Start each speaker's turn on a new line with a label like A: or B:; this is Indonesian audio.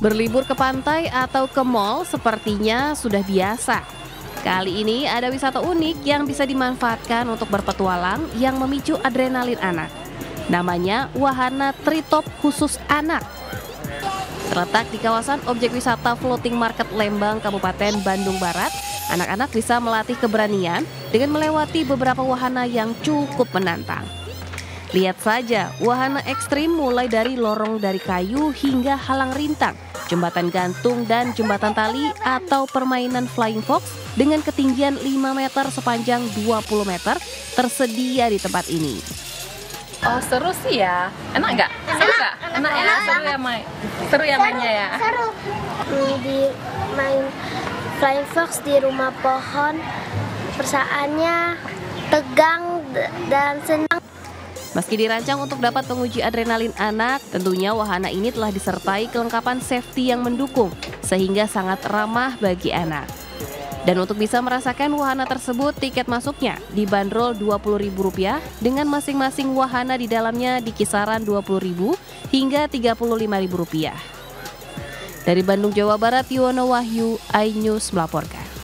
A: Berlibur ke pantai atau ke mall sepertinya sudah biasa. Kali ini ada wisata unik yang bisa dimanfaatkan untuk berpetualang yang memicu adrenalin anak. Namanya Wahana Tritop khusus anak. Terletak di kawasan objek wisata Floating Market Lembang, Kabupaten Bandung Barat, anak-anak bisa melatih keberanian dengan melewati beberapa wahana yang cukup menantang. Lihat saja, wahana ekstrim mulai dari lorong dari kayu hingga halang rintang, jembatan gantung dan jembatan tali atau permainan flying fox dengan ketinggian 5 meter sepanjang 20 meter tersedia di tempat ini.
B: Oh seru sih ya, enak nggak? Seru nggak? Enak ya, seru ya main, seru ya mainnya ya.
C: Seru. Di main flying fox di rumah pohon, perasaannya tegang dan senang.
A: Meski dirancang untuk dapat menguji adrenalin anak, tentunya wahana ini telah disertai kelengkapan safety yang mendukung, sehingga sangat ramah bagi anak. Dan untuk bisa merasakan wahana tersebut, tiket masuknya dibanderol Rp20.000 dengan masing-masing wahana di dalamnya di kisaran Rp20.000 hingga Rp35.000. Dari Bandung, Jawa Barat, Yuwono Wahyu, iNews melaporkan.